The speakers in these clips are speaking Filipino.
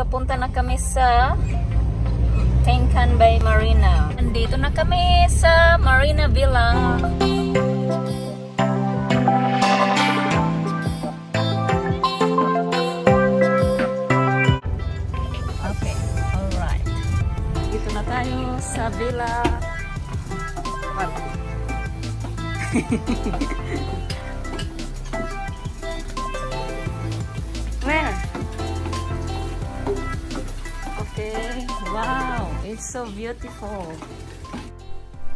papunta na kami sa Tenkan Bay Marina. Nandito na kami sa Marina Villa. Okay, alright. Dito na tayo sa Villa. Where? Wow. It's so beautiful.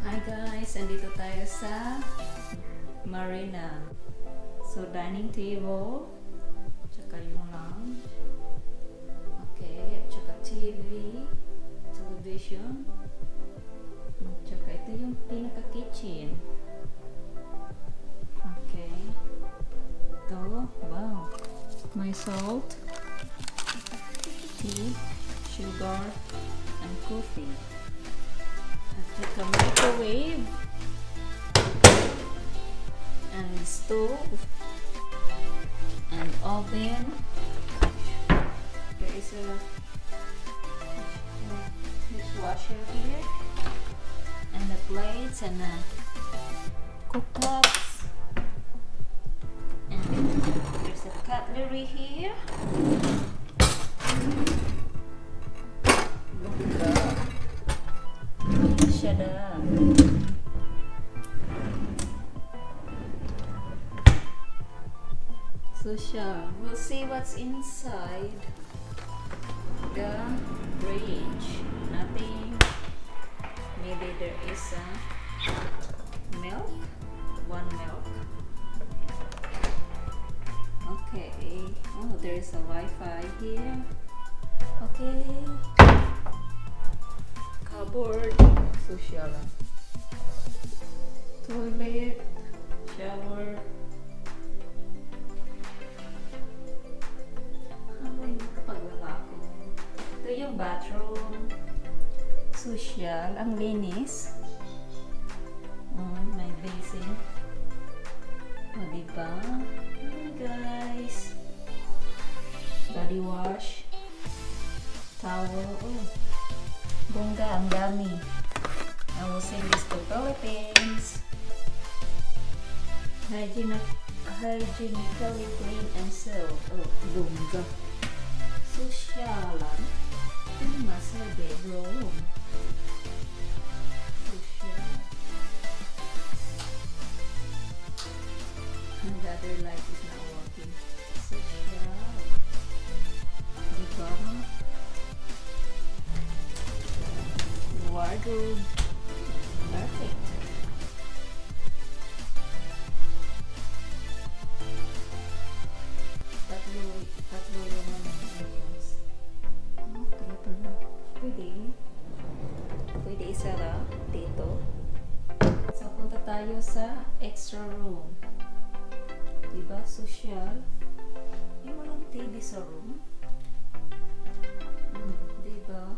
Hi guys. Andito tayo sa Marina. So, dining table. Tsaka yung lounge. Okay. At tsaka TV. Television. At tsaka ito yung pinaka-kitchen. Okay. Ito. Wow. My salt. Tea. Sugar. And coffee. At saka microwave. And stove. And oven. There is a dishwasher here. And the plates and the. And there's a cutlery here. So we'll see what's inside the fridge. Nothing. Maybe there is a milk. One milk. Okay. Oh, there is a Wi-Fi here. Okay. Cupboard. Social. Toilet. Shower. Habang nakapaglaba ako. Ito yung bathroom. Social. Ang linis. Mm, may basin. O, I will send this to Philippines. Hygienic, hygienically clean and sealed. Oh, bongga. Sosyalan. Ini other light is not working. Wardrobe. Sa extra room. Diba? Social. Yung walang TV sa room. Hmm, diba?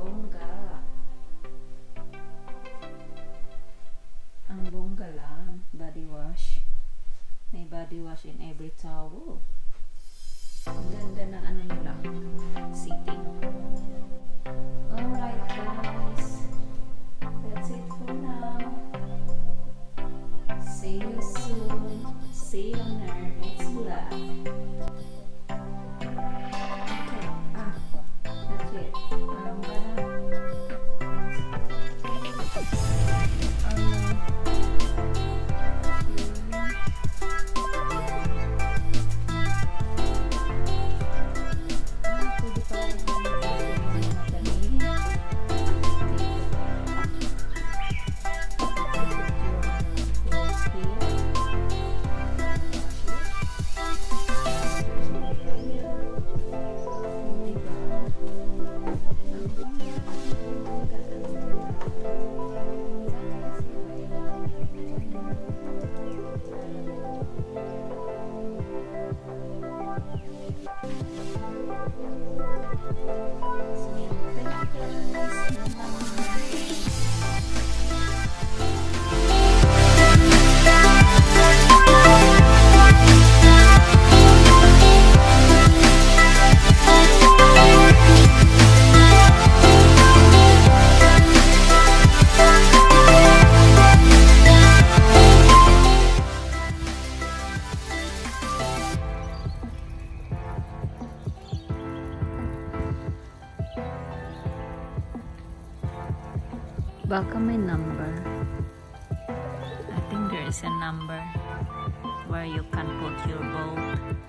Bongga. Ang bongga lang. Body wash. May body wash in every towel. Ang ganda ng ano nila. Seating. Alright See you soon. See you on our next vlog. Baka may number. I think there is a number where you can put your vote.